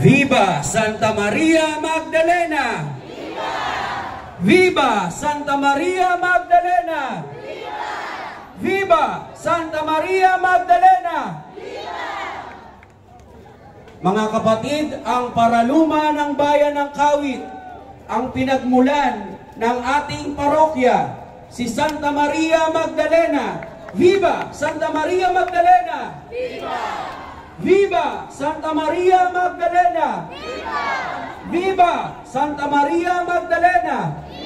Viva Santa Maria Magdalena! Viva! Viva Santa Maria Magdalena! Viva! Viva Santa Maria Magdalena! Viva! Mga kapatid, ang paraluma ng bayan ng Kawit, ang pinagmulan ng ating parokya, si Santa Maria Magdalena. Viva Santa Maria Magdalena! Viva! Viva Santa Maria Magdalena! Viva! Viva Santa Maria Magdalena! Viva!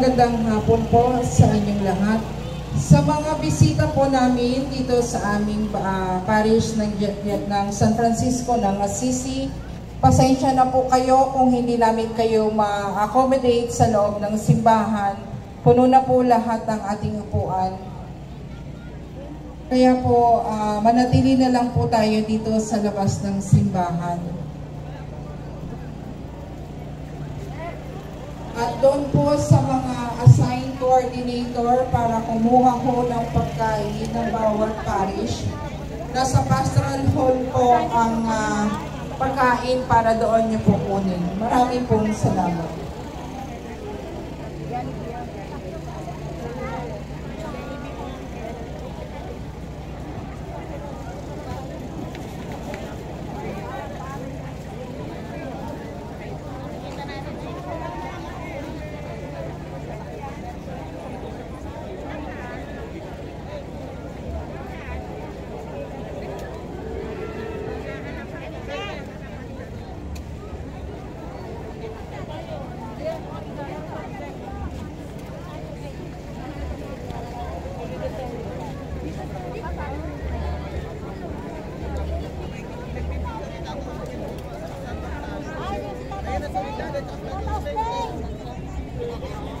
Magandang hapon po sa inyong lahat. Sa mga bisita po namin dito sa aming ah, parish ng, ng San Francisco ng Assisi, pasensya na po kayo kung hindi namin kayo ma-accommodate sa loob ng simbahan. Puno na po lahat ng ating upuan. Kaya po, ah, manatili na lang po tayo dito sa labas ng simbahan. At doon po sa mga assigned coordinator para kumuha ho ng pagkain ng bawat parish. Nasa pastoral hall po ang ah, pagkain para doon niyo po kunin. Maraming pong salamat. Thank you.